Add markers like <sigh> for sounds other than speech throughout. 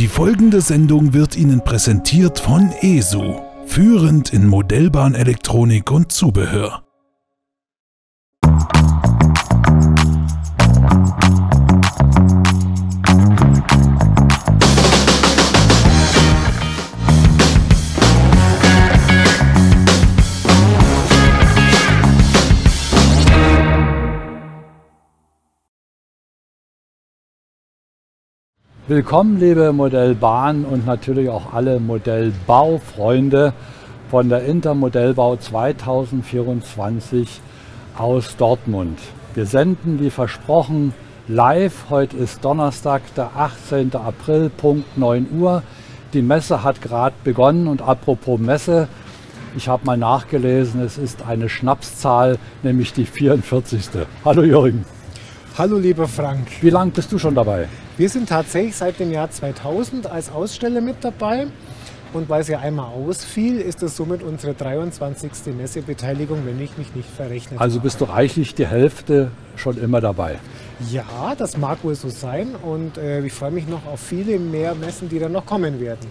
Die folgende Sendung wird Ihnen präsentiert von ESU, führend in Modellbahnelektronik und Zubehör. Willkommen, liebe Modellbahn und natürlich auch alle Modellbaufreunde von der Intermodellbau 2024 aus Dortmund. Wir senden wie versprochen live. Heute ist Donnerstag, der 18. April, Punkt 9 Uhr. Die Messe hat gerade begonnen und apropos Messe, ich habe mal nachgelesen, es ist eine Schnapszahl, nämlich die 44. Hallo Jürgen. Hallo lieber Frank. Wie lange bist du schon dabei? Wir sind tatsächlich seit dem Jahr 2000 als Aussteller mit dabei. Und weil es ja einmal ausfiel, ist das somit unsere 23. Messebeteiligung, wenn ich mich nicht verrechne. Also bist du reichlich die Hälfte schon immer dabei. Ja, das mag wohl so sein. Und äh, ich freue mich noch auf viele mehr Messen, die dann noch kommen werden.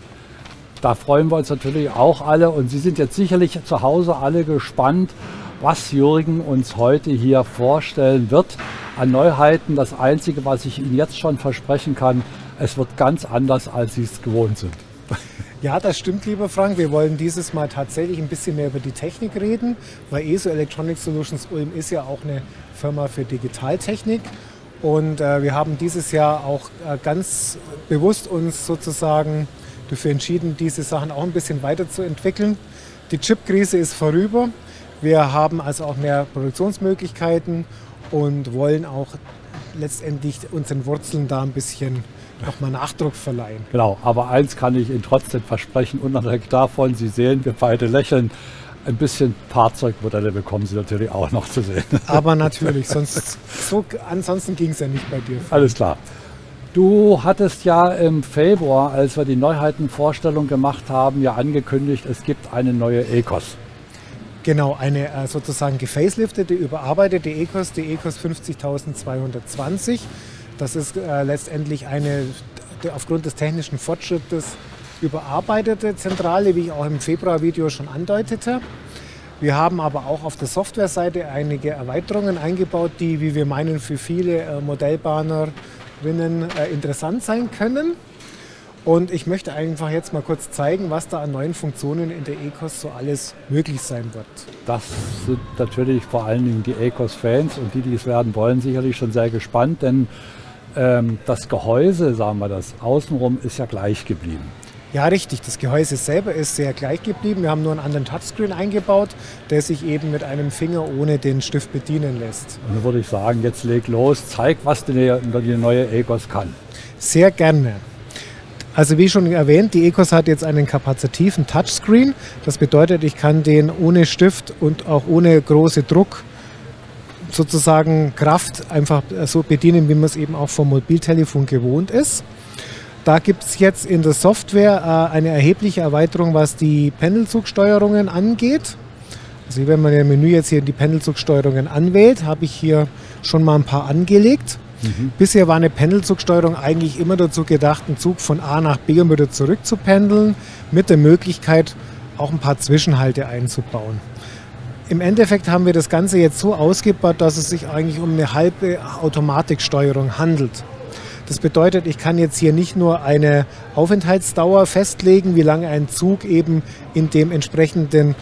Da freuen wir uns natürlich auch alle. Und Sie sind jetzt sicherlich zu Hause alle gespannt, was Jürgen uns heute hier vorstellen wird an Neuheiten. Das Einzige, was ich Ihnen jetzt schon versprechen kann, es wird ganz anders, als Sie es gewohnt sind. <laughs> Ja, das stimmt, lieber Frank. Wir wollen dieses Mal tatsächlich ein bisschen mehr über die Technik reden, weil ESO Electronic Solutions Ulm ist ja auch eine Firma für Digitaltechnik. Und äh, wir haben dieses Jahr auch äh, ganz bewusst uns sozusagen dafür entschieden, diese Sachen auch ein bisschen weiterzuentwickeln. Die Chip-Krise ist vorüber. Wir haben also auch mehr Produktionsmöglichkeiten und wollen auch letztendlich unseren Wurzeln da ein bisschen nochmal Nachdruck verleihen. Genau, aber eins kann ich Ihnen trotzdem versprechen, unabhängig davon, Sie sehen, wir beide lächeln, ein bisschen Fahrzeugmodelle bekommen Sie natürlich auch noch zu sehen. <laughs> Aber natürlich, sonst, so, ansonsten ging es ja nicht bei dir. Alles klar. Du hattest ja im Februar, als wir die Neuheitenvorstellung gemacht haben, ja angekündigt, es gibt eine neue ECOS. Genau, eine äh, sozusagen gefaceliftete, überarbeitete Ecos, die Ecos 50220. Das ist äh, letztendlich eine aufgrund des technischen Fortschrittes überarbeitete Zentrale, wie ich auch im Februar-Video schon andeutete. Wir haben aber auch auf der Softwareseite einige Erweiterungen eingebaut, die, wie wir meinen, für viele äh, Modellbahnerinnen äh, interessant sein können. Und ich möchte einfach jetzt mal kurz zeigen, was da an neuen Funktionen in der ECOS so alles möglich sein wird. Das sind natürlich vor allen Dingen die ECOS-Fans und die, die es werden wollen, sicherlich schon sehr gespannt, denn ähm, das Gehäuse, sagen wir das, außenrum ist ja gleich geblieben. Ja, richtig. Das Gehäuse selber ist sehr gleich geblieben. Wir haben nur einen anderen Touchscreen eingebaut, der sich eben mit einem Finger ohne den Stift bedienen lässt. Und dann würde ich sagen, jetzt leg los, zeig, was die, die neue ECOS kann. Sehr gerne. Also wie schon erwähnt, die Ecos hat jetzt einen kapazitiven Touchscreen. Das bedeutet, ich kann den ohne Stift und auch ohne große Druck sozusagen Kraft einfach so bedienen, wie man es eben auch vom Mobiltelefon gewohnt ist. Da gibt es jetzt in der Software äh, eine erhebliche Erweiterung, was die Pendelzugsteuerungen angeht. Also wenn man im Menü jetzt hier die Pendelzugsteuerungen anwählt, habe ich hier schon mal ein paar angelegt. Mhm. Bisher war eine Pendelzugsteuerung eigentlich immer dazu gedacht, einen Zug von A nach B und wieder zurück zu pendeln, mit der Möglichkeit, auch ein paar Zwischenhalte einzubauen. Im Endeffekt haben wir das Ganze jetzt so ausgebaut, dass es sich eigentlich um eine halbe Automatiksteuerung handelt. Das bedeutet, ich kann jetzt hier nicht nur eine Aufenthaltsdauer festlegen, wie lange ein Zug eben in dem entsprechenden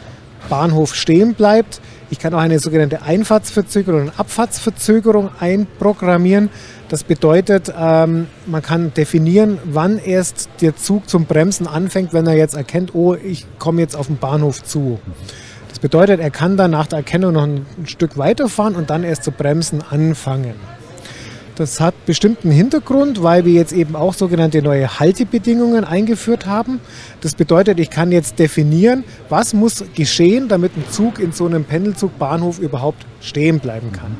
Bahnhof stehen bleibt. Ich kann auch eine sogenannte Einfahrtsverzögerung und Abfahrtsverzögerung einprogrammieren. Das bedeutet, ähm, man kann definieren, wann erst der Zug zum Bremsen anfängt, wenn er jetzt erkennt, oh, ich komme jetzt auf den Bahnhof zu. Das bedeutet, er kann dann nach der Erkennung noch ein Stück weiterfahren und dann erst zu bremsen anfangen. Das hat bestimmten Hintergrund, weil wir jetzt eben auch sogenannte neue Haltebedingungen eingeführt haben. Das bedeutet, ich kann jetzt definieren, was muss geschehen, damit ein Zug in so einem Pendelzugbahnhof überhaupt stehen bleiben kann.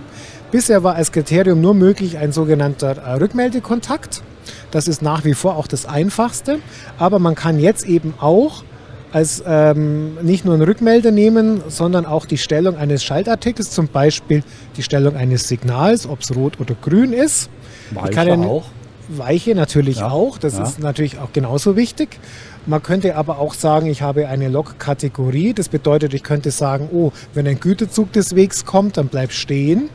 Bisher war als Kriterium nur möglich ein sogenannter Rückmeldekontakt. Das ist nach wie vor auch das Einfachste. Aber man kann jetzt eben auch als ähm, nicht nur einen Rückmelder nehmen, sondern auch die Stellung eines Schaltartikels, zum Beispiel die Stellung eines Signals, ob es rot oder grün ist. Ja, auch? Weiche natürlich Ja, auch. Das ja. ist natürlich auch genauso wichtig. Man könnte aber auch sagen, ich habe eine Lok-Kategorie. Das bedeutet, ich könnte sagen, oh, wenn ein Güterzug des Wegs kommt, dann bleib stehen.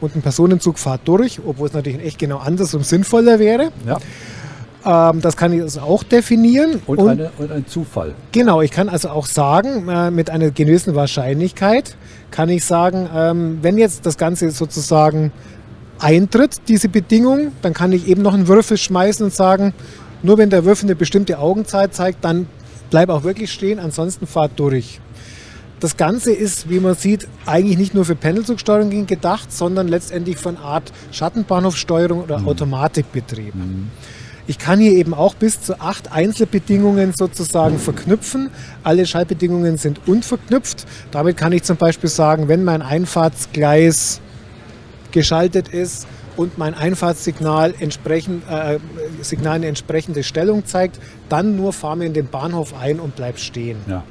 Und ein Personenzug fahrt durch, obwohl es natürlich echt genau anders und sinnvoller wäre. Ja. Ähm, das kann ich also auch definieren. Und, eine, und ein Zufall. Genau, ich kann also auch sagen, äh, mit einer gewissen Wahrscheinlichkeit kann ich sagen, ähm, wenn jetzt das Ganze sozusagen eintritt, diese Bedingung, dann kann ich eben noch einen Würfel schmeißen und sagen, nur wenn der Würfel eine bestimmte Augenzeit zeigt, dann bleib auch wirklich stehen, ansonsten fahrt durch. Das Ganze ist, wie man sieht, eigentlich nicht nur für Pendelzugsteuerung gedacht, sondern letztendlich von Art Schattenbahnhofsteuerung oder Automatik betrieben. Ich kann hier eben auch bis zu acht Einzelbedingungen sozusagen verknüpfen. Alle Schaltbedingungen sind unverknüpft. Damit kann ich zum Beispiel sagen, wenn mein Einfahrtsgleis geschaltet ist und mein Einfahrtssignal entsprechend, äh, Signal eine entsprechende Stellung zeigt, dann nur fahr mir in den Bahnhof ein und bleib stehen. Ja.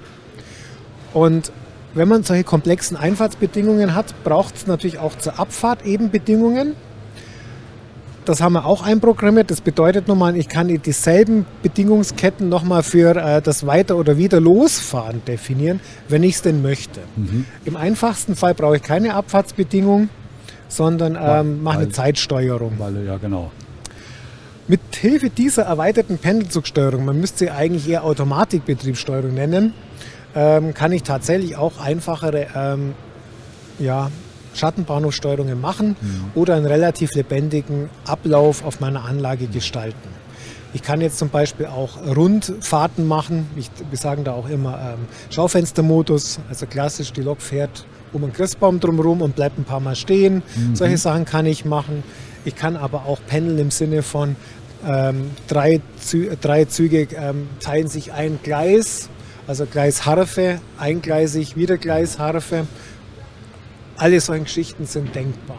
Und wenn man solche komplexen Einfahrtsbedingungen hat, braucht es natürlich auch zur Abfahrt eben Bedingungen. Das haben wir auch einprogrammiert. Das bedeutet nochmal, ich kann dieselben Bedingungsketten nochmal für äh, das Weiter- oder wieder losfahren definieren, wenn ich es denn möchte. Im einfachsten Fall brauche ich keine Abfahrtsbedingung, sondern ähm, mache eine Zeitsteuerung. Weil, ja, genau. Mit Hilfe dieser erweiterten Pendelzugsteuerung, man müsste sie eigentlich eher Automatikbetriebssteuerung nennen, ähm, kann ich tatsächlich auch einfachere ähm, ja, Schattenbahnhofsteuerungen machen oder einen relativ lebendigen Ablauf auf meiner Anlage gestalten. Ich kann jetzt zum Beispiel auch Rundfahrten machen. Ich, wir sagen da auch immer ähm, Schaufenstermodus. Also klassisch, die Lok fährt um einen Christbaum drumherum und bleibt ein paar Mal stehen. Solche Sachen kann ich machen. Ich kann aber auch pendeln im Sinne von ähm, drei, Zü drei Züge ähm, teilen sich ein Gleis, also Gleisharfe, eingleisig, wieder Gleisharfe. Alle solche Geschichten sind denkbar.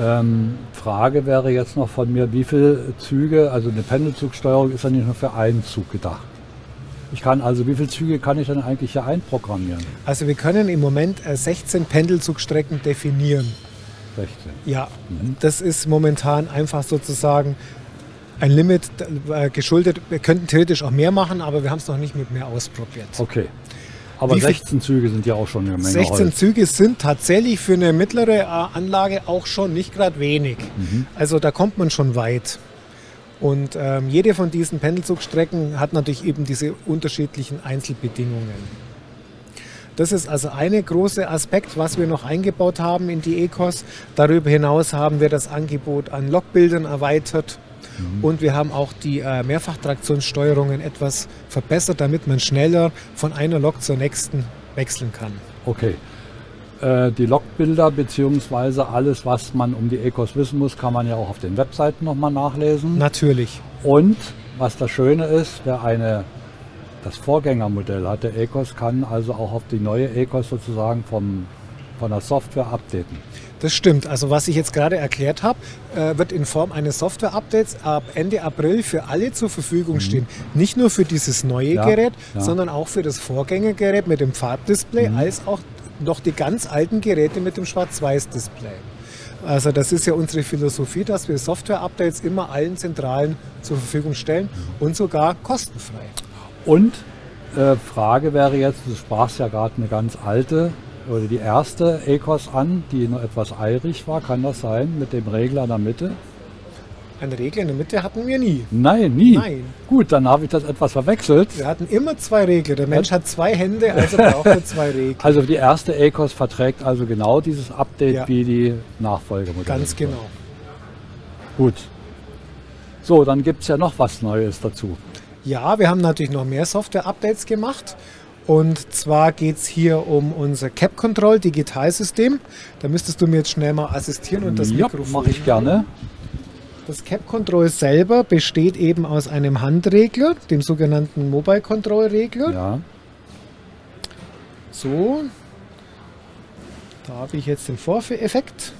Ähm, Frage wäre jetzt noch von mir, wie viele Züge, also eine Pendelzugsteuerung ist ja nicht nur für einen Zug gedacht. Ich kann also, wie viele Züge kann ich dann eigentlich hier einprogrammieren? Also wir können im Moment äh, 16 Pendelzugstrecken definieren. 16. Ja, das ist momentan einfach sozusagen ein Limit äh, geschuldet. Wir könnten theoretisch auch mehr machen, aber wir haben es noch nicht mit mehr ausprobiert. Okay. Aber Wie viel- 16 Züge sind ja auch schon eine Menge 16 Holz. Züge sind tatsächlich für eine mittlere äh, Anlage auch schon nicht gerade wenig. Also da kommt man schon weit. Und ähm, jede von diesen Pendelzugstrecken hat natürlich eben diese unterschiedlichen Einzelbedingungen. Das ist also eine große Aspekt, was wir noch eingebaut haben in die ECOS. Darüber hinaus haben wir das Angebot an Lokbildern erweitert und wir haben auch die äh, Mehrfachtraktionssteuerungen etwas verbessert, damit man schneller von einer Lok zur nächsten wechseln kann. Okay. Äh, die Logbilder beziehungsweise alles, was man um die Ecos wissen muss, kann man ja auch auf den Webseiten nochmal nachlesen. Natürlich. Und was das Schöne ist, wer eine, das Vorgängermodell hat, der Ecos, kann also auch auf die neue Ecos sozusagen vom, von der Software updaten. Das stimmt. Also was ich jetzt gerade erklärt habe, äh, wird in Form eines Software-Updates ab Ende April für alle zur Verfügung stehen. Nicht nur für dieses neue Mhm. Ja, Gerät, ja. sondern auch für das Vorgängergerät mit dem Farbdisplay, Mhm. als auch noch die ganz alten Geräte mit dem Schwarz-Weiß-Display. Also das ist ja unsere Philosophie, dass wir Software-Updates immer allen Zentralen zur Verfügung stellen und sogar kostenfrei. Und äh, Frage wäre jetzt, du sprachst ja gerade eine ganz alte oder die erste Ecos an, die noch etwas eirig war. Kann das sein mit dem Regler in der Mitte? Eine Regel in der Mitte hatten wir nie. Nein, nie. Nein. Gut, dann habe ich das etwas verwechselt. Wir hatten immer zwei Regler. Der Mensch hat zwei Hände, also braucht er zwei Regler. Also die erste Ecos verträgt also genau dieses Update Ja. wie die Nachfolgemodelle. Ganz genau. Gut. So, dann gibt es ja noch was Neues dazu. Ja, wir haben natürlich noch mehr Software-Updates gemacht. Und zwar geht es hier um unser Cap Control Digitalsystem. Da müsstest du mir jetzt schnell mal assistieren und das ja, Mikrofon. mache ich gerne. Das Cap Control selber besteht eben aus einem Handregler, dem sogenannten Mobile Control Regler. Ja. So. Da habe ich jetzt den Vorführeffekt.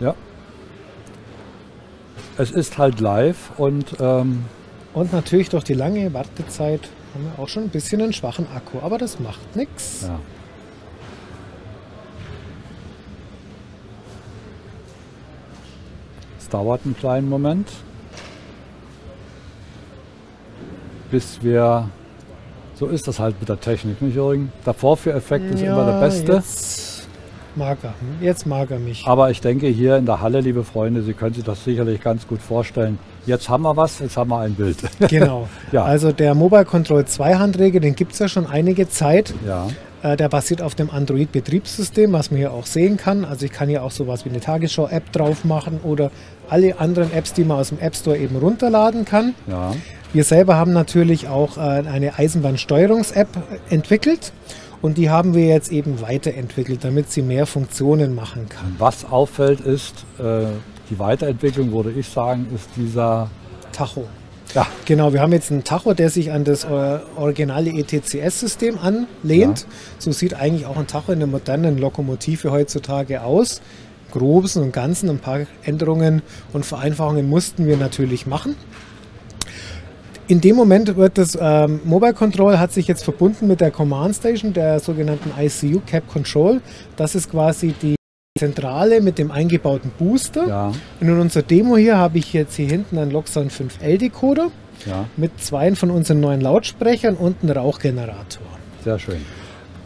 ja. Es ist halt live und ähm, Und natürlich durch die lange Wartezeit haben wir auch schon ein bisschen einen schwachen Akku. Aber das macht nichts. ja. Das dauert einen kleinen Moment, bis wir. So ist das halt mit der Technik, nicht Jürgen? Der Vorführeffekt ist immer der beste. Jetzt mag er. Jetzt mag er mich. Aber ich denke, hier in der Halle, liebe Freunde, Sie können sich das sicherlich ganz gut vorstellen. Jetzt haben wir was, jetzt haben wir ein Bild. <laughs> Genau. Ja. Also der Mobile Control 2 Handregel, den gibt es ja schon einige Zeit. ja, Äh, der basiert auf dem Android-Betriebssystem, was man hier auch sehen kann. Also ich kann hier auch sowas wie eine Tagesschau-App drauf machen oder alle anderen Apps, die man aus dem App Store eben runterladen kann. ja. Wir selber haben natürlich auch äh, eine Eisenbahnsteuerungs-App entwickelt und die haben wir jetzt eben weiterentwickelt, damit sie mehr Funktionen machen kann. Was auffällt ist, äh, die Weiterentwicklung, würde ich sagen, ist dieser. Tacho. Ja, Genau, wir haben jetzt einen Tacho, der sich an das originale ETCS-System anlehnt. Ja. So sieht eigentlich auch ein Tacho in der modernen Lokomotive heutzutage aus. Im Großen und Ganzen ein paar Änderungen und Vereinfachungen mussten wir natürlich machen. In dem Moment wird das ähm, Mobile Control hat sich jetzt verbunden mit der Command Station, der sogenannten ICU Cap Control. Das ist quasi die Zentrale mit dem eingebauten Booster. ja, Und in unserer Demo hier habe ich jetzt hier hinten einen Loxon 5L Decoder ja, mit zwei von unseren neuen Lautsprechern und einen Rauchgenerator. sehr schön.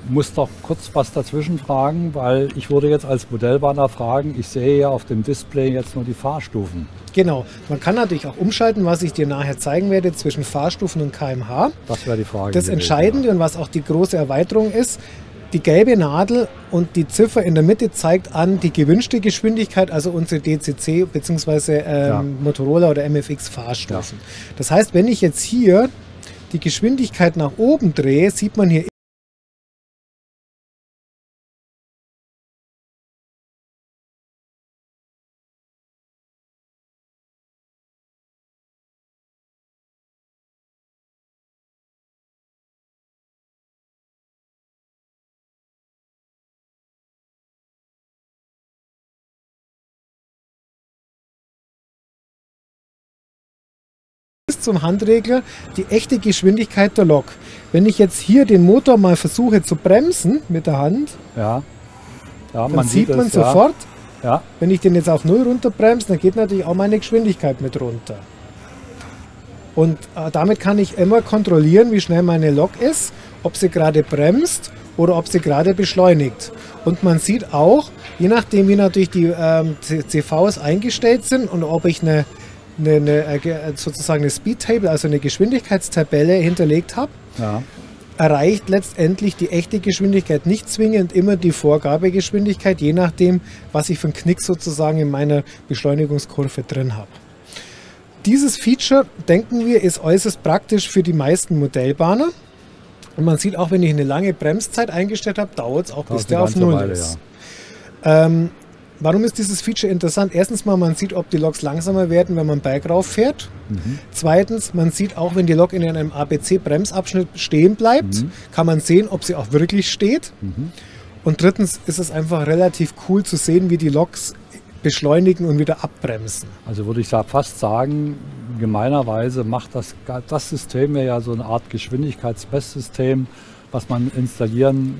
Ich muss doch kurz was dazwischen fragen, weil ich würde jetzt als Modellbahner fragen, ich sehe ja auf dem Display jetzt nur die Fahrstufen. Genau, man kann natürlich auch umschalten, was ich dir nachher zeigen werde, zwischen Fahrstufen und kmh. Das wäre die Frage. Das gewesen, Entscheidende und was auch die große Erweiterung ist, die gelbe Nadel und die Ziffer in der Mitte zeigt an die gewünschte Geschwindigkeit, also unsere DCC bzw. Ähm, Ja. Motorola oder MFX Fahrstufen. Das heißt, wenn ich jetzt hier die Geschwindigkeit nach oben drehe, sieht man hier zum Handregler die echte Geschwindigkeit der Lok. Wenn ich jetzt hier den Motor mal versuche zu bremsen mit der Hand, Ja, ja dann man sieht man es, sofort, Ja, wenn ich den jetzt auf Null runterbremse, dann geht natürlich auch meine Geschwindigkeit mit runter. Und äh, damit kann ich immer kontrollieren, wie schnell meine Lok ist, ob sie gerade bremst oder ob sie gerade beschleunigt. Und man sieht auch, je nachdem wie natürlich die ähm, CVs eingestellt sind und ob ich eine, eine, eine äh, ge- sozusagen eine Speed Table, also eine Geschwindigkeitstabelle hinterlegt habe, ja, erreicht letztendlich die echte Geschwindigkeit nicht zwingend immer die Vorgabegeschwindigkeit, je nachdem, was ich für einen Knick sozusagen in meiner Beschleunigungskurve drin habe. Dieses Feature, denken wir, ist äußerst praktisch für die meisten Modellbahner. Und man sieht auch, wenn ich eine lange Bremszeit eingestellt habe, dauert es auch, bis dauert der auf Null ist. Ähm, warum ist dieses Feature interessant? Erstens mal, man sieht, ob die Loks langsamer werden, wenn man bergauf fährt. Mhm. Zweitens, man sieht auch, wenn die Lok in einem ABC-Bremsabschnitt stehen bleibt, Mhm. kann man sehen, ob sie auch wirklich steht. Und drittens ist es einfach relativ cool zu sehen, wie die Loks beschleunigen und wieder abbremsen. Also würde ich fast sagen, gemeinerweise macht das, das System ja so eine Art Geschwindigkeitsmesssystem, was man installieren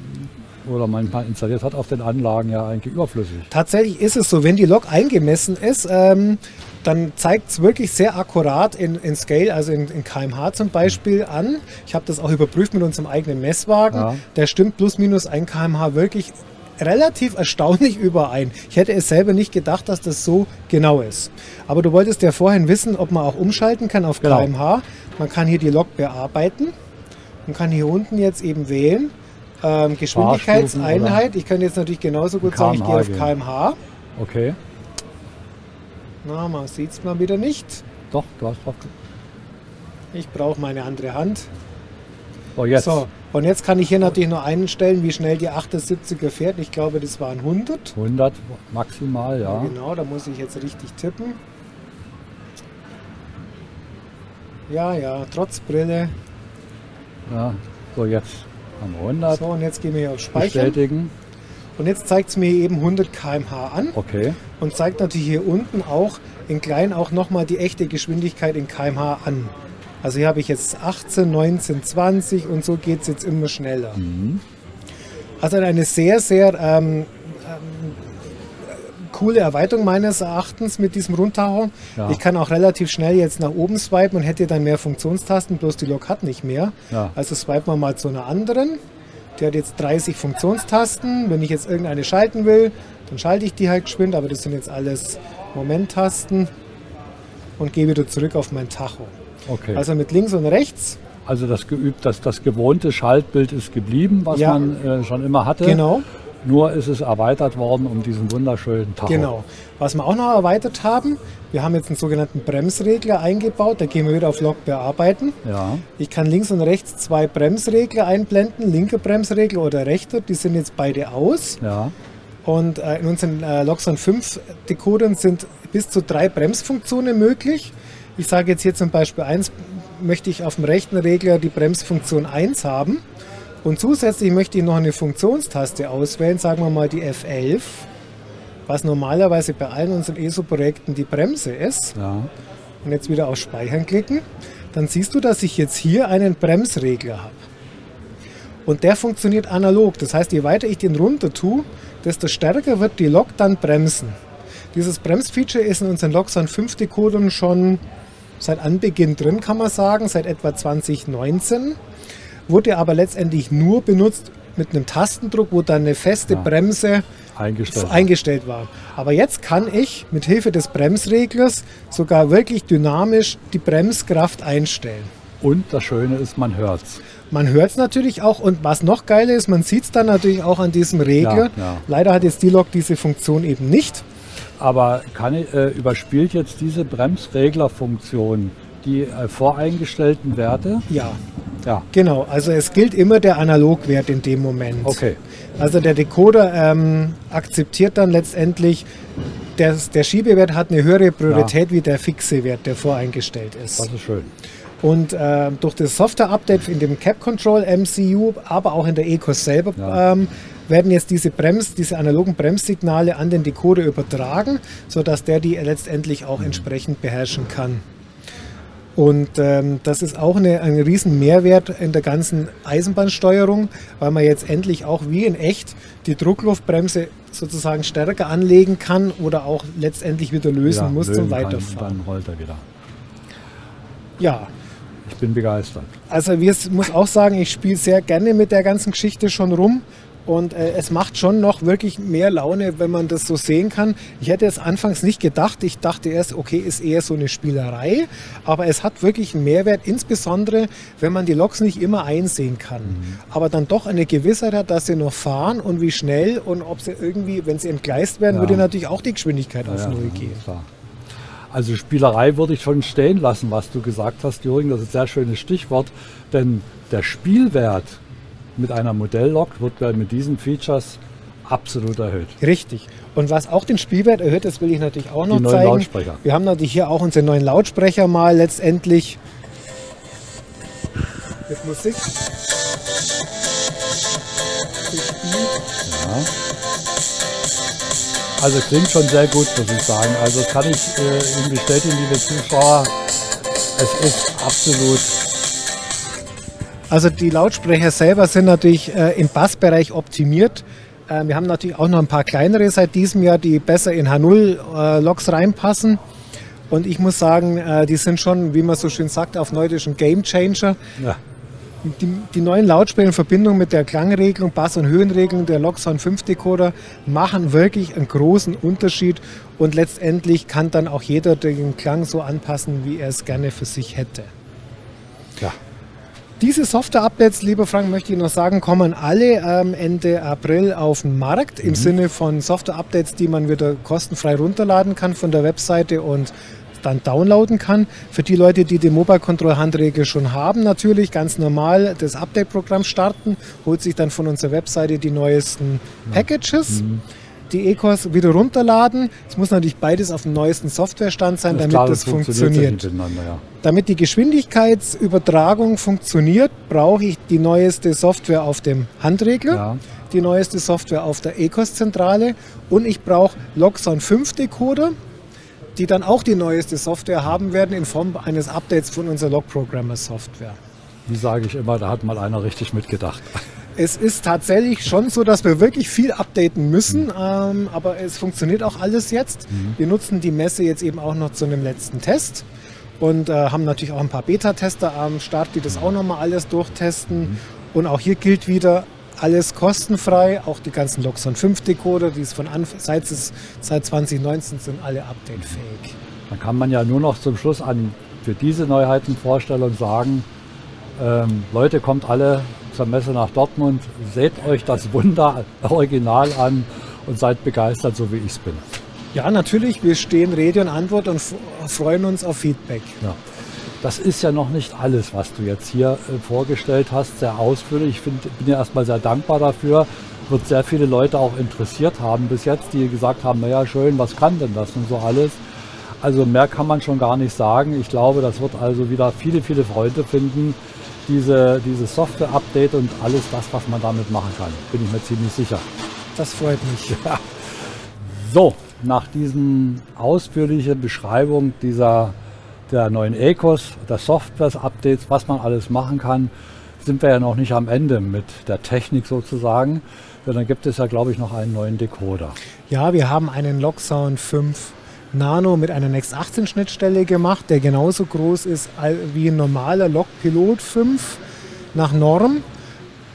oder manchmal installiert hat auf den Anlagen ja eigentlich überflüssig. Tatsächlich ist es so, wenn die Lok eingemessen ist, ähm, dann zeigt es wirklich sehr akkurat in, in Scale, also in, in kmh zum Beispiel an. Ich habe das auch überprüft mit unserem eigenen Messwagen. Ja. Der stimmt plus minus 1 kmh wirklich relativ erstaunlich <laughs> überein. Ich hätte es selber nicht gedacht, dass das so genau ist. Aber du wolltest ja vorhin wissen, ob man auch umschalten kann auf Genau. kmh. Man kann hier die Lok bearbeiten und kann hier unten jetzt eben wählen. Ähm, Geschwindigkeitseinheit. Ich könnte jetzt natürlich genauso gut sagen, ich gehe auf kmh. Okay, Na, man sieht es mal wieder nicht. doch, du hast doch. Ich brauche meine andere Hand. Oh, jetzt. So, und jetzt kann ich hier natürlich noch einstellen, wie schnell die 78er fährt. Ich glaube, das waren 100. 100 maximal, ja. Genau, da muss ich jetzt richtig tippen. Ja, ja, trotz Brille. ja. So, jetzt haben wir 100. So, und jetzt gehen wir hier auf Speichern. Bestätigen. Und jetzt zeigt es mir eben 100 km/h an Okay, und zeigt natürlich hier unten auch in klein auch nochmal die echte Geschwindigkeit in km/h an. Also hier habe ich jetzt 18, 19, 20 und so geht es jetzt immer schneller. Also eine sehr, sehr ähm, coole Erweiterung meines Erachtens mit diesem Rundtacho. Ja. Ich kann auch relativ schnell jetzt nach oben swipen und hätte dann mehr Funktionstasten, bloß die Lok hat nicht mehr. Ja. Also swipen wir mal zu einer anderen. Die hat jetzt 30 Funktionstasten. Wenn ich jetzt irgendeine schalten will, dann schalte ich die halt geschwind, aber das sind jetzt alles Momenttasten und gehe wieder zurück auf mein Tacho. Okay. Also mit links und rechts. Also das geübt, das, das gewohnte Schaltbild ist geblieben, was Ja. man äh, schon immer hatte. Genau. Nur ist es erweitert worden um diesen wunderschönen Tacho. Genau. Was wir auch noch erweitert haben, wir haben jetzt einen sogenannten Bremsregler eingebaut. Da gehen wir wieder auf Log bearbeiten. Ja, Ich kann links und rechts zwei Bremsregler einblenden, linker Bremsregler oder rechter. Die sind jetzt beide aus. ja, Und äh, in unseren äh, Loxon 5 Dekodern sind bis zu drei Bremsfunktionen möglich. Ich sage jetzt hier zum Beispiel 1, möchte ich auf dem rechten Regler die Bremsfunktion 1 haben. Und zusätzlich möchte ich noch eine Funktionstaste auswählen, sagen wir mal die F11, was normalerweise bei allen unseren ESO-Projekten die Bremse ist. ja. Und jetzt wieder auf Speichern klicken. Dann siehst du, dass ich jetzt hier einen Bremsregler habe. Und der funktioniert analog. Das heißt, je weiter ich den runter tue, desto stärker wird die Lok dann bremsen. Dieses Bremsfeature ist in unseren Loxon 5 Decodern schon seit Anbeginn drin, kann man sagen, seit etwa 2019. Wurde aber letztendlich nur benutzt mit einem Tastendruck, wo dann eine feste Ja. Bremse Eingestellt. eingestellt war. Aber jetzt kann ich mit Hilfe des Bremsreglers sogar wirklich dynamisch die Bremskraft einstellen. Und das Schöne ist, man hört's. Man hört es natürlich auch und was noch geiler ist, man sieht es dann natürlich auch an diesem Regler. Ja, ja. Leider hat jetzt D-Log diese Funktion eben nicht. Aber kann äh, überspielt jetzt diese Bremsreglerfunktion die äh, voreingestellten Werte? Ja, Ja, genau. Also es gilt immer der Analogwert in dem Moment. okay. Also der Decoder ähm, akzeptiert dann letztendlich, der, der Schiebewert hat eine höhere Priorität wie der fixe Wert, der voreingestellt ist. Das ist schön. Und äh, durch das Software-Update in dem Cap Control MCU, aber auch in der ECOS selber, Ja. ähm, werden jetzt diese Brems, diese analogen Bremssignale an den Decoder übertragen, sodass der die letztendlich Mhm. auch entsprechend beherrschen kann. Und ähm, das ist auch eine, ein riesen Mehrwert in der ganzen Eisenbahnsteuerung, weil man jetzt endlich auch wie in echt die Druckluftbremse sozusagen stärker anlegen kann oder auch letztendlich wieder lösen Ja, muss zum Weiterfahren. Dann rollt er wieder. Ja, Ich bin begeistert. Also wir muss auch sagen, ich spiele sehr gerne mit der ganzen Geschichte schon rum. Und äh, es macht schon noch wirklich mehr Laune, wenn man das so sehen kann. Ich hätte es anfangs nicht gedacht. Ich dachte erst, okay, ist eher so eine Spielerei. Aber es hat wirklich einen Mehrwert, insbesondere wenn man die Loks nicht immer einsehen kann. Aber dann doch eine Gewissheit hat, dass sie noch fahren und wie schnell und ob sie irgendwie, wenn sie entgleist werden, Ja. würde natürlich auch die Geschwindigkeit auf Ja, Null ja, gehen. klar. Also Spielerei würde ich schon stehen lassen, was du gesagt hast, Jürgen. Das ist ein sehr schönes Stichwort. Denn der Spielwert mit einer Modelllok wird ja mit diesen Features absolut erhöht. Richtig. Und was auch den Spielwert erhöht, das will ich natürlich auch noch Die neuen zeigen. Lautsprecher. Wir haben natürlich hier auch unsere neuen Lautsprecher mal letztendlich mit Musik gespielt. Also klingt schon sehr gut, muss ich sagen. Also kann ich äh, Ihnen bestätigen, liebe Zuschauer. Es ist absolut Also die Lautsprecher selber sind natürlich äh, im Bassbereich optimiert. Äh, wir haben natürlich auch noch ein paar kleinere seit diesem Jahr, die besser in H0-Loks reinpassen. Und ich muss sagen, äh, die sind schon, wie man so schön sagt, auf Neudeutsch ein Game Changer. ja, Die, die neuen Lautsprecher in Verbindung mit der Klangregelung, Bass- und Höhenregelung der Loxon 5 Decoder machen wirklich einen großen Unterschied und letztendlich kann dann auch jeder den Klang so anpassen, wie er es gerne für sich hätte. ja. Diese Software-Updates, lieber Frank, möchte ich noch sagen, kommen alle ähm, Ende April auf den Markt im Sinne von Software-Updates, die man wieder kostenfrei runterladen kann von der Webseite und dann downloaden kann. Für die Leute, die die Mobile Control Handregel schon haben, natürlich ganz normal das Update-Programm starten, holt sich dann von unserer Webseite die neuesten Packages. Die Ecos wieder runterladen. Es muss natürlich beides auf dem neuesten Softwarestand sein, Ist damit klar, das ja funktioniert. miteinander, ja. Damit die Geschwindigkeitsübertragung funktioniert, brauche ich die neueste Software auf dem Handregler, Ja. die neueste Software auf der ECOS-Zentrale und ich brauche Loxon 5 Decoder, die dann auch die neueste Software haben werden in Form eines Updates von unserer Log Programmer Software. Wie sage ich immer, da hat mal einer richtig mitgedacht. Es ist tatsächlich schon so, dass wir wirklich viel updaten müssen, ähm, aber es funktioniert auch alles jetzt. Mhm. Wir nutzen die Messe jetzt eben auch noch zu einem letzten Test und äh, haben natürlich auch ein paar Beta-Tester am Start, die das auch nochmal alles durchtesten. Mhm. Und auch hier gilt wieder, alles kostenfrei, auch die ganzen Loxon 5 Decoder, die es von Anf seit, seit 2019 sind, alle updatefähig. Dann kann man ja nur noch zum Schluss an für diese Neuheitenvorstellung sagen, ähm, Leute, kommt alle zur Messe nach Dortmund, seht euch das Wunder original an und seid begeistert, so wie ich es bin. Ja, natürlich, wir stehen Rede und Antwort und freuen uns auf Feedback. Ja. Das ist ja noch nicht alles, was du jetzt hier äh, vorgestellt hast, sehr ausführlich. Ich find, bin ja erstmal sehr dankbar dafür. Wird sehr viele Leute auch interessiert haben bis jetzt, die gesagt haben, naja schön, was kann denn das und so alles. Also mehr kann man schon gar nicht sagen. Ich glaube, das wird also wieder viele, viele Freunde finden, diese, diese Software-Update und alles das, was man damit machen kann. Bin ich mir ziemlich sicher. Das freut mich. <laughs> So, nach diesen ausführlichen Beschreibung dieser der neuen Ecos, der Software-Updates, was man alles machen kann, sind wir ja noch nicht am Ende mit der Technik sozusagen. Denn dann gibt es ja, glaube ich, noch einen neuen Decoder. Ja, wir haben einen Locksound 5 Nano mit einer Next 18 Schnittstelle gemacht, der genauso groß ist wie ein normaler Log Pilot 5 nach Norm.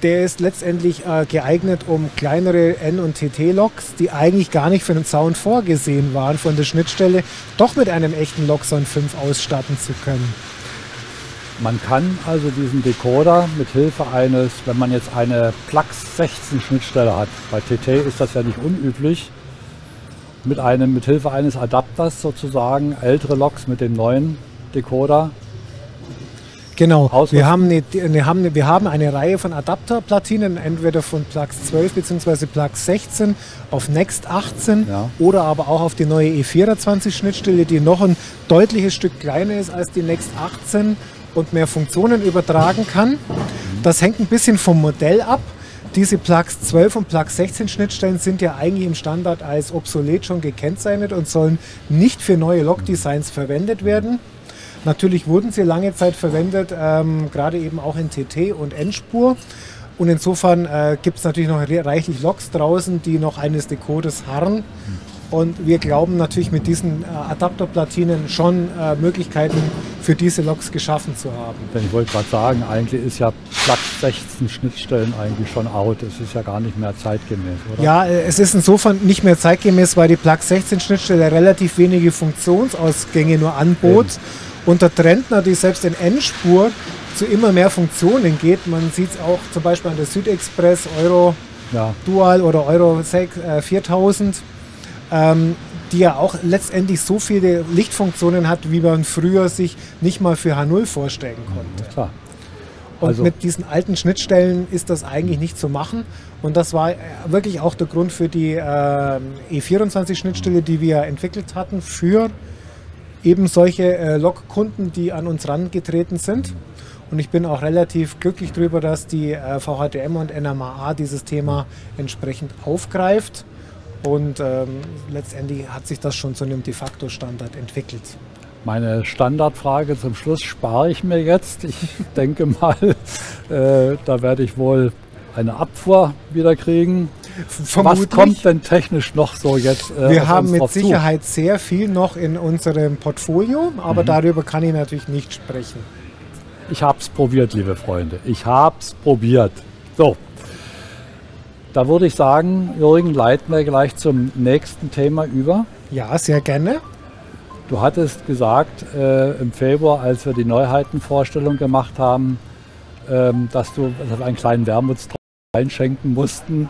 Der ist letztendlich äh, geeignet, um kleinere N- und TT-Loks, die eigentlich gar nicht für den Sound vorgesehen waren, von der Schnittstelle doch mit einem echten Loxon 5 ausstatten zu können. Man kann also diesen Decoder mit Hilfe eines, wenn man jetzt eine Plux 16 Schnittstelle hat, bei TT ist das ja nicht unüblich, mit einem mit Hilfe eines Adapters sozusagen ältere Loks mit dem neuen Decoder Genau, wir haben, eine, eine, haben eine, wir haben eine Reihe von Adapterplatinen, entweder von Plux 12 bzw. Plux 16 auf Next 18 Ja. oder aber auch auf die neue E24-Schnittstelle, die noch ein deutliches Stück kleiner ist als die Next 18 und mehr Funktionen übertragen kann. Das hängt ein bisschen vom Modell ab. Diese Plux 12 und Plux 16 Schnittstellen sind ja eigentlich im Standard als obsolet schon gekennzeichnet und sollen nicht für neue Log-Designs verwendet werden. Natürlich wurden sie lange Zeit verwendet, ähm, gerade eben auch in TT und Endspur. Und insofern äh, gibt es natürlich noch re- reichlich Loks draußen, die noch eines Decoders harren. Und wir glauben natürlich mit diesen äh, Adapterplatinen schon äh, Möglichkeiten für diese Loks geschaffen zu haben. Denn ich wollte gerade sagen, eigentlich ist ja Plug 16 Schnittstellen eigentlich schon out. Es ist ja gar nicht mehr zeitgemäß, oder? Ja, äh, es ist insofern nicht mehr zeitgemäß, weil die Plug 16 Schnittstelle relativ wenige Funktionsausgänge nur anbot. Und der Trend natürlich selbst in Endspur zu immer mehr Funktionen geht. Man sieht es auch zum Beispiel an der Südexpress, Euro Ja, Dual oder Euro 6, äh, 4000, ähm, die ja auch letztendlich so viele Lichtfunktionen hat, wie man früher sich nicht mal für H0 vorstellen konnte. klar. Und Also- mit diesen alten Schnittstellen ist das eigentlich nicht zu machen. Und das war äh, wirklich auch der Grund für die ähm, E24-Schnittstelle, die wir entwickelt hatten, für eben solche äh, Log-Kunden, die an uns rangetreten sind. Und ich bin auch relativ glücklich darüber, dass die äh, VHDM und NMAA dieses Thema entsprechend aufgreift. Und ähm, letztendlich hat sich das schon zu einem de facto Standard entwickelt. Meine Standardfrage zum Schluss spare ich mir jetzt. Ich <laughs> denke mal, äh, da werde ich wohl eine Abfuhr wieder kriegen. Was Vermutlich. kommt denn technisch noch so jetzt? Äh, Wir haben mit drauf zu? Sicherheit sehr viel noch in unserem Portfolio, Mhm. aber darüber kann ich natürlich nicht sprechen. Ich habe es probiert, liebe Freunde. Ich habe es probiert. So, da würde ich sagen, Jürgen, leiten wir gleich zum nächsten Thema über. Ja, sehr gerne. Du hattest gesagt äh, im Februar, als wir die Neuheitenvorstellung gemacht haben, ähm, dass, du, dass wir einen kleinen Wermutstropfen einschenken mussten.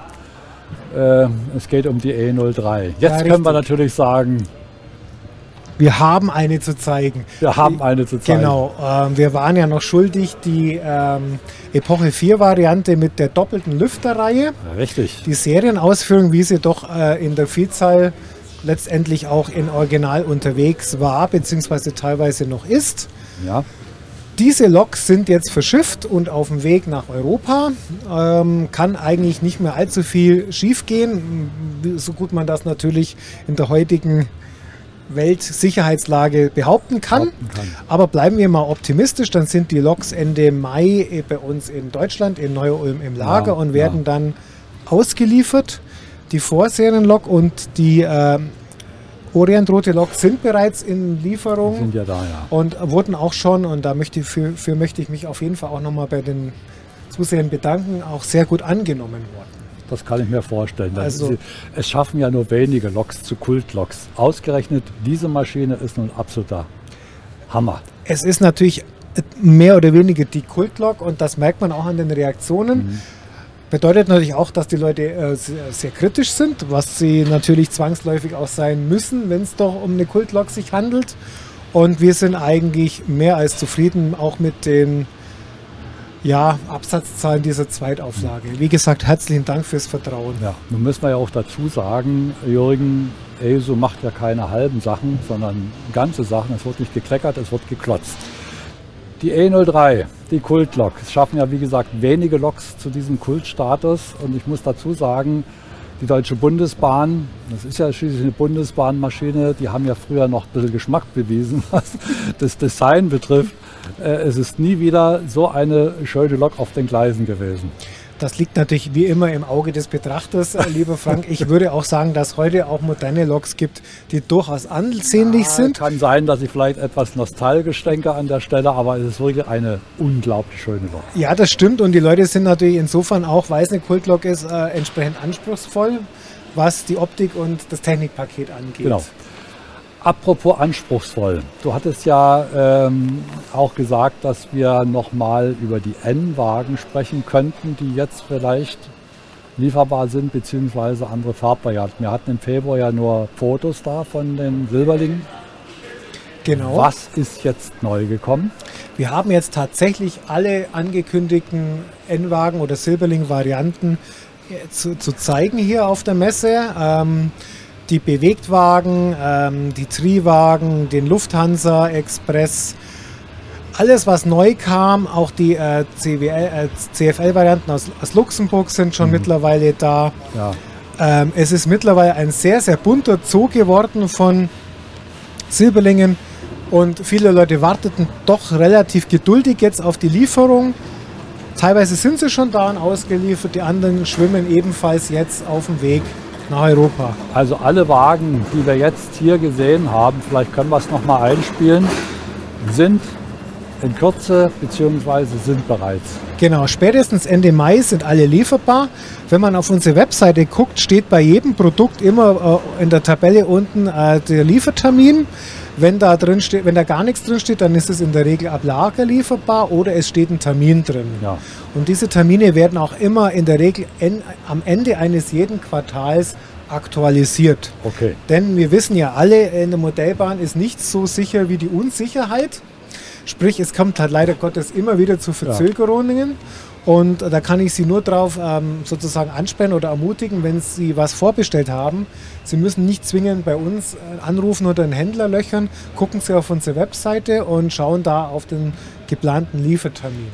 Äh, es geht um die E03. Jetzt Ja, können wir natürlich sagen, Wir haben eine zu zeigen. wir haben eine zu zeigen. Genau, ähm, wir waren ja noch schuldig, die ähm, Epoche 4 Variante mit der doppelten Lüfterreihe. Richtig. Die Serienausführung, wie sie doch äh, in der Vielzahl letztendlich auch in Original unterwegs war, beziehungsweise teilweise noch ist. Ja. Diese Loks sind jetzt verschifft und auf dem Weg nach Europa. Ähm, kann eigentlich nicht mehr allzu viel schiefgehen, so gut man das natürlich in der heutigen Weltsicherheitslage behaupten kann. Behaupten kann. Aber bleiben wir mal optimistisch, dann sind die Loks Ende Mai äh, bei uns in Deutschland in Neu-Ulm im Lager Ja, und werden ja. dann ausgeliefert. Die Vorserienlok und die ähm, Orientrote Lok sind bereits in Lieferung Sind ja da, ja. und wurden auch schon, und da möchte ich für, für möchte ich mich auf jeden Fall auch nochmal bei den Zusehern bedanken, auch sehr gut angenommen worden. Das kann ich mir vorstellen. Also- es schaffen ja nur wenige Loks zu Kultloks. Ausgerechnet diese Maschine ist nun absoluter Hammer. Es ist natürlich mehr oder weniger die Kultlok und das merkt man auch an den Reaktionen. Bedeutet natürlich auch, dass die Leute äh, sehr, sehr kritisch sind, was sie natürlich zwangsläufig auch sein müssen, wenn es doch um eine Kultlok sich handelt. Und wir sind eigentlich mehr als zufrieden, auch mit den ja, Absatzzahlen dieser Zweitauflage. Wie gesagt, herzlichen Dank fürs Vertrauen. Ja, nun müssen wir ja auch dazu sagen, Jürgen, ESO macht ja keine halben Sachen, sondern ganze Sachen. Es wird nicht gekleckert, es wird geklotzt. Die E03, die Kultlok, es schaffen ja wie gesagt wenige Loks zu diesem Kultstatus. Und ich muss dazu sagen, die Deutsche Bundesbahn, das ist ja schließlich eine Bundesbahnmaschine, die haben ja früher noch ein bisschen Geschmack bewiesen, <laughs> was das Design betrifft. Äh, Es ist nie wieder so eine schöne Lok auf den Gleisen gewesen. Das liegt natürlich wie immer im Auge des Betrachters, äh, lieber Frank. Ich würde auch sagen, dass heute auch moderne Loks gibt, die durchaus ansehnlich sind. Kann sein, dass ich vielleicht etwas nostalgisch denke an der Stelle, aber es ist wirklich eine unglaublich schöne Lok. Ja, das stimmt. Und die Leute sind natürlich insofern auch, weil es eine Kultlok ist, äh, entsprechend anspruchsvoll, was die Optik und das Technikpaket angeht. Genau. Apropos anspruchsvoll. Du hattest ja ähm, auch gesagt, dass wir nochmal über die N-Wagen sprechen könnten, die jetzt vielleicht lieferbar sind, beziehungsweise andere Farbvarianten. Wir hatten im Februar ja nur Fotos da von den Silberlingen. Genau. Was ist jetzt neu gekommen? Wir haben jetzt tatsächlich alle angekündigten N-Wagen oder Silberling-Varianten äh, zu, zu zeigen hier auf der Messe. Ähm, die Bewegtwagen, ähm, die Triwagen, den Lufthansa Express, alles was neu kam, auch die äh, äh, CFL-Varianten aus, aus Luxemburg sind schon mittlerweile da. Ja, Ähm, es ist mittlerweile ein sehr, sehr bunter Zoo geworden von Silberlingen und viele Leute warteten doch relativ geduldig jetzt auf die Lieferung. Teilweise sind sie schon da und ausgeliefert, die anderen schwimmen ebenfalls jetzt auf dem Weg nach Europa. also alle Wagen, die wir jetzt hier gesehen haben, vielleicht können wir es nochmal einspielen, sind in Kürze beziehungsweise sind bereits. Genau, spätestens Ende Mai sind alle lieferbar. Wenn man auf unsere Webseite guckt, steht bei jedem Produkt immer äh, in der Tabelle unten äh, der Liefertermin. Wenn da, drin steht, wenn da gar nichts drin steht, dann ist es in der Regel ab Lager lieferbar oder es steht ein Termin drin. Ja. Und diese Termine werden auch immer in der Regel en, am Ende eines jeden Quartals aktualisiert. Okay. Denn wir wissen ja alle, in der Modellbahn ist nichts so sicher wie die Unsicherheit. Sprich, es kommt halt leider Gottes immer wieder zu Verzögerungen. Und da kann ich Sie nur darauf ähm, sozusagen ansprechen oder ermutigen, wenn Sie was vorbestellt haben. Sie müssen nicht zwingend bei uns äh, anrufen oder einen Händler löchern. Gucken Sie auf unsere Webseite und schauen da auf den geplanten Liefertermin.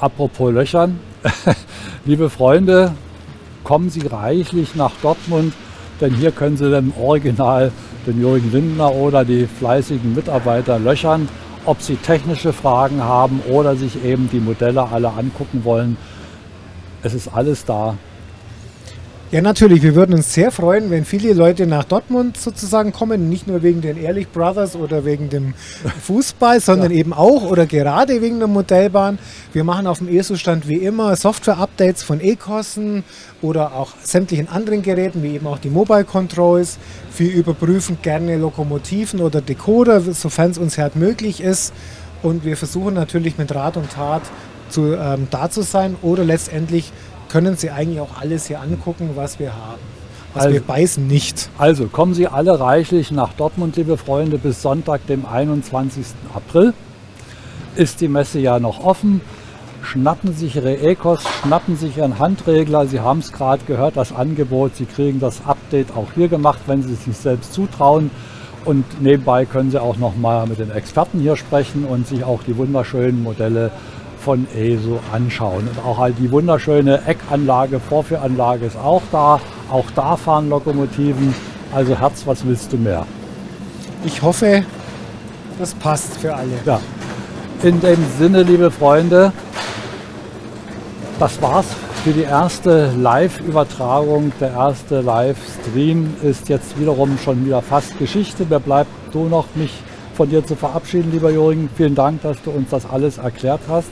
Apropos Löchern, <laughs> liebe Freunde, kommen Sie reichlich nach Dortmund, denn hier können Sie im Original den Jürgen Lindner oder die fleißigen Mitarbeiter löchern, ob sie technische Fragen haben oder sich eben die Modelle alle angucken wollen. Es ist alles da. Ja, natürlich. Wir würden uns sehr freuen, wenn viele Leute nach Dortmund sozusagen kommen. Nicht nur wegen den Ehrlich Brothers oder wegen dem <laughs> Fußball, sondern eben auch oder gerade wegen der Modellbahn. Wir machen auf dem ESO-Stand wie immer Software-Updates von ECOSen oder auch sämtlichen anderen Geräten, wie eben auch die Mobile Controls. Wir überprüfen gerne Lokomotiven oder Decoder, sofern es uns halt möglich ist. Und wir versuchen natürlich mit Rat und Tat zu, ähm, da zu sein oder letztendlich können Sie eigentlich auch alles hier angucken, was wir haben. Also, Also- wir beißen nicht. Also kommen Sie alle reichlich nach Dortmund, liebe Freunde, bis Sonntag, dem 21. April. Ist die Messe ja noch offen. Schnappen sich Ihre Ecos, schnappen sich Ihren Handregler. Sie haben es gerade gehört, das Angebot. Sie kriegen das Update auch hier gemacht, wenn Sie es sich selbst zutrauen. Und nebenbei können Sie auch noch mal mit den Experten hier sprechen und sich auch die wunderschönen Modelle von ESO anschauen. Und auch halt die wunderschöne Eckanlage, Vorführanlage ist auch da. Auch da fahren Lokomotiven. Also Herz, was willst du mehr? ich hoffe, das passt für alle. Ja. In dem Sinne, liebe Freunde, das war's für die erste Live-Übertragung. Der erste Livestream ist jetzt wiederum schon wieder fast Geschichte. Mir bleibt nur noch, mich von dir zu verabschieden, lieber Jürgen. Vielen Dank, dass du uns das alles erklärt hast.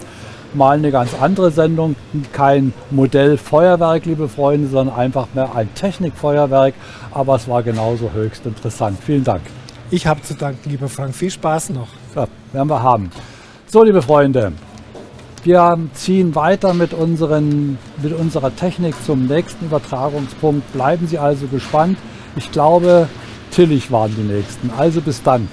Mal eine ganz andere Sendung, kein Modellfeuerwerk, liebe Freunde, sondern einfach mehr ein Technikfeuerwerk. Aber es war genauso höchst interessant. Vielen Dank. Ich habe zu danken, lieber Frank. Viel Spaß noch. Ja, werden wir haben. So, liebe Freunde, wir ziehen weiter mit, unseren, mit unserer Technik zum nächsten Übertragungspunkt. Bleiben Sie also gespannt. Ich glaube, Tillich waren die nächsten. Also bis dann.